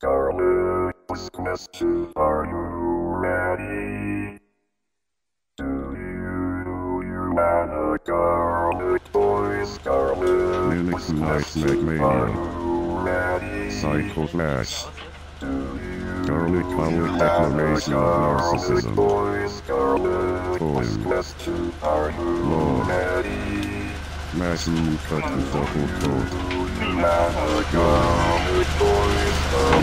Scarlet was question, are you ready? Do you, do you want a Scarlet boy? Scarlet Linux question, are Mania. you ready? Psycho Flash. Do you, Scarlet do Power you Declaration of Narcissism. boy? Scarlet was Poem. question, are you Lord. ready? Machine cut with double quote. Linux Får du sitte så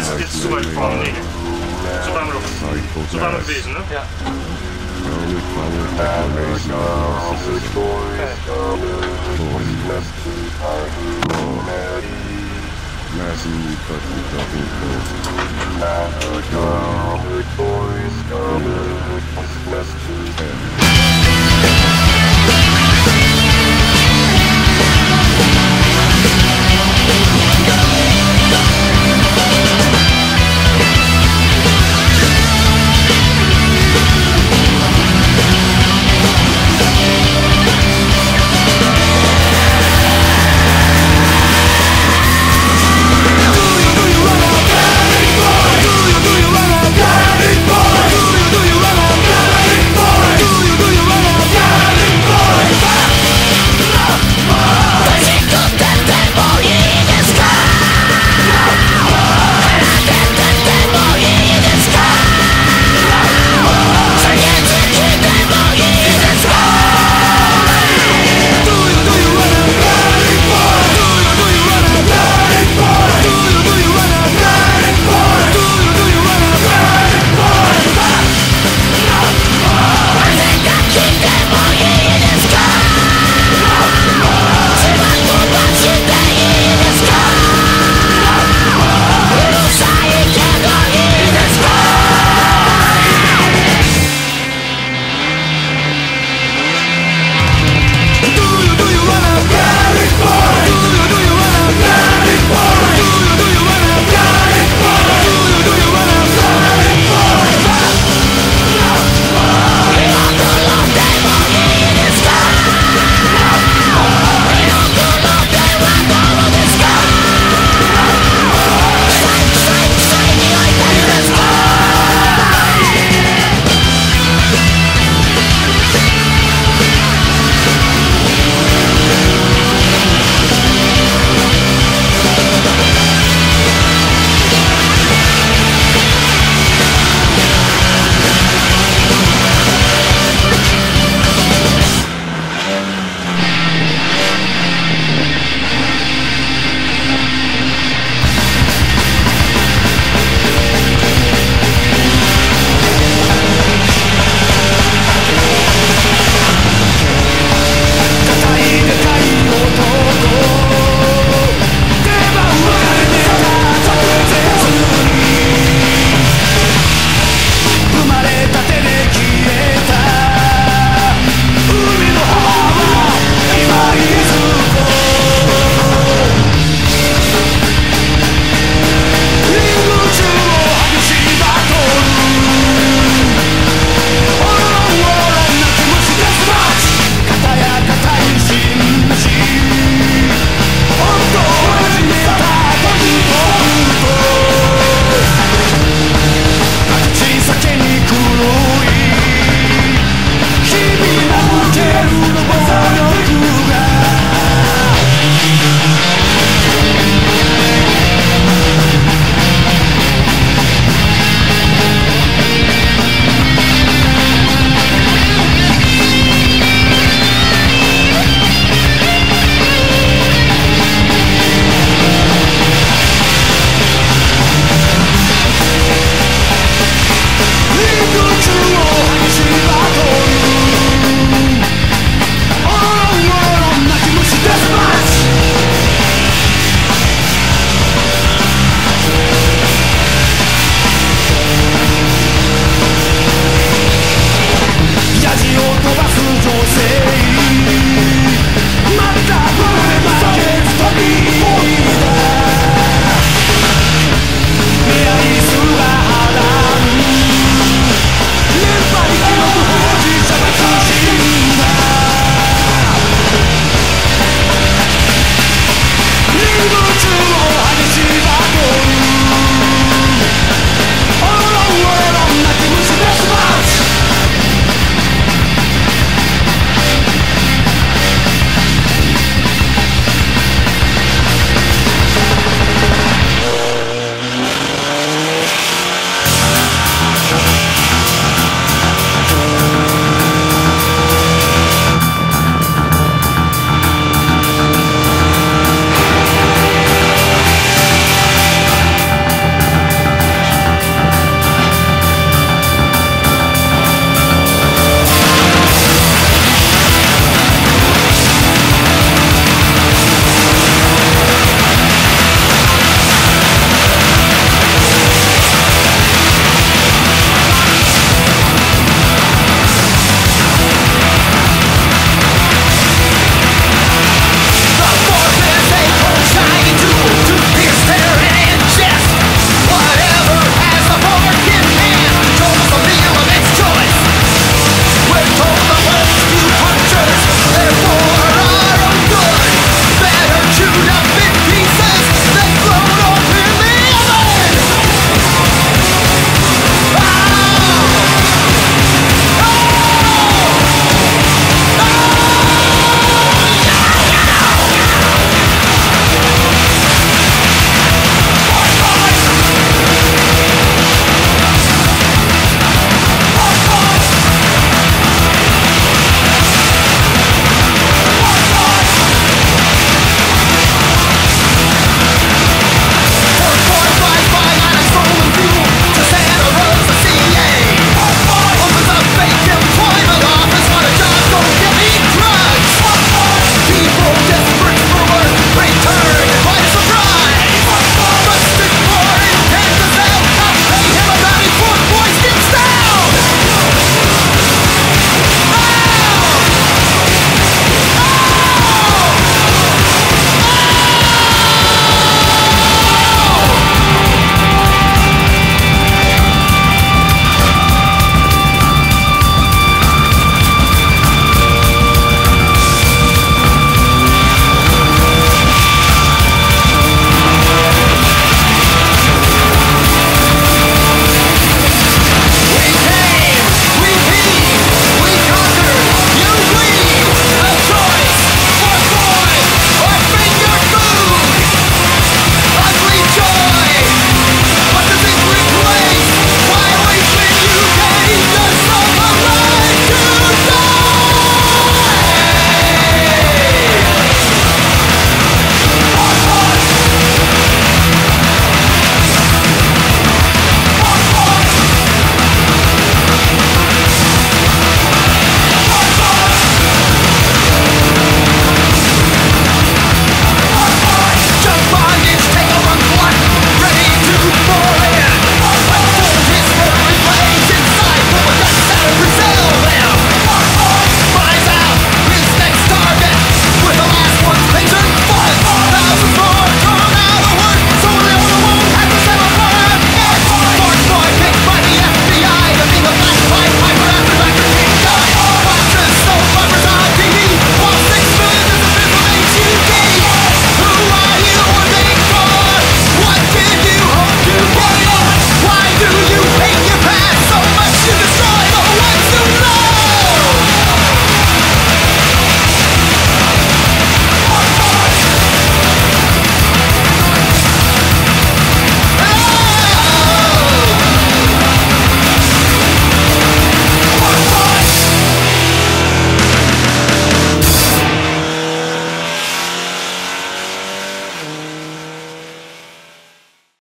Nice et Mac par Mania. ned. Sånn er det. Psycho Sånn er det Flash. Machine cut with double quote. Boys, Ten.